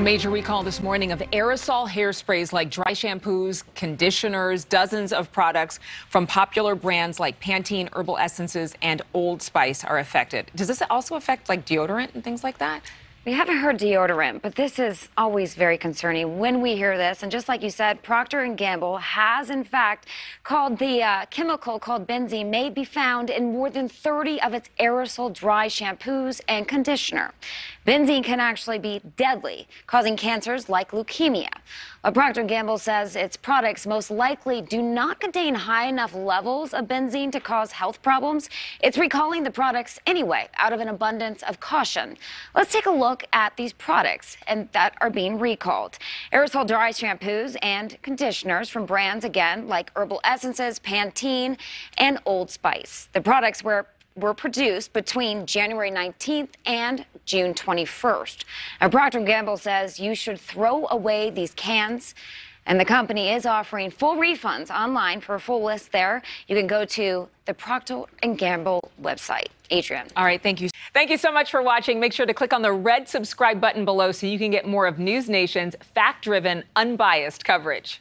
A major recall this morning of aerosol hairsprays like dry shampoos, conditioners, dozens of products from popular brands like Pantene, Herbal Essences, and Old Spice are affected. Does this also affect like deodorant and things like that? We haven't heard deodorant, but this is always very concerning when we hear this. And just like you said, Procter & Gamble has, in fact, called the uh, chemical called benzene may be found in more than 30 of its aerosol dry shampoos and conditioner. Benzene can actually be deadly, causing cancers like leukemia. But Procter & Gamble says its products most likely do not contain high enough levels of benzene to cause health problems. It's recalling the products anyway, out of an abundance of caution. Let's take a look look at these products and that are being recalled. Aerosol dry shampoos and conditioners from brands, again, like Herbal Essences, Pantene, and Old Spice. The products were were produced between January 19th and June 21st. Now, Procter & Gamble says you should throw away these cans and the company is offering full refunds online. For a full list there, you can go to the Procter & Gamble website. Adrienne. All right, thank you. Thank you so much for watching. Make sure to click on the red subscribe button below so you can get more of NewsNation's fact-driven, unbiased coverage.